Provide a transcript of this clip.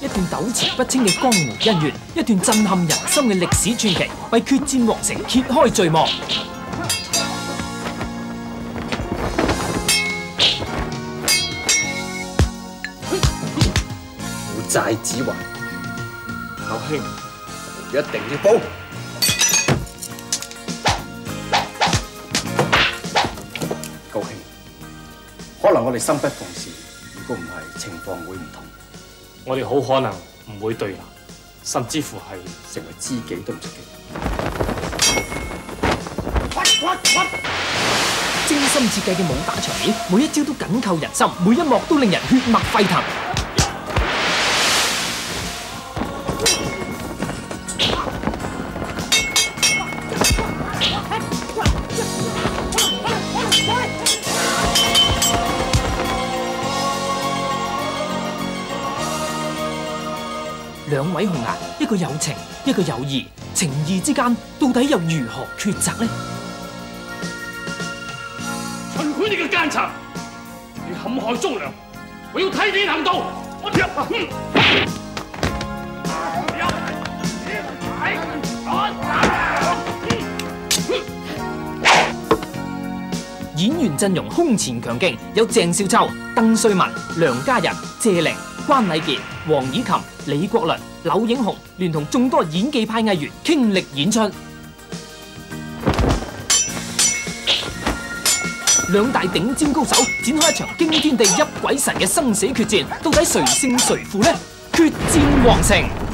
一段纠缠不清嘅江湖恩怨，一段震撼人心嘅历史传奇，为决战皇城揭开序幕。負債子還，劉兄，一定要报。可能我哋生不逢時，如果唔係，情況會唔同，我哋好可能唔會對立，甚至乎係成為知己都唔出奇。精心設計嘅武打場面，每一招都緊扣人心，每一幕都令人血脈沸騰。兩位紅顏，一個有情，一個有義，情義之間到底又如何抉擇呢？秦檜你個奸賊，你陷害忠良，我要替你行道！我演員陣容空前強勁，有鄭少秋、鄧萃雯、梁家仁、謝玲、關禮傑、黃以琴、李國麟、柳影虹，聯同眾多演技派藝員傾力演出。兩大頂尖高手展開一場驚天地泣鬼神嘅生死決戰，到底誰勝誰負呢？決戰皇城。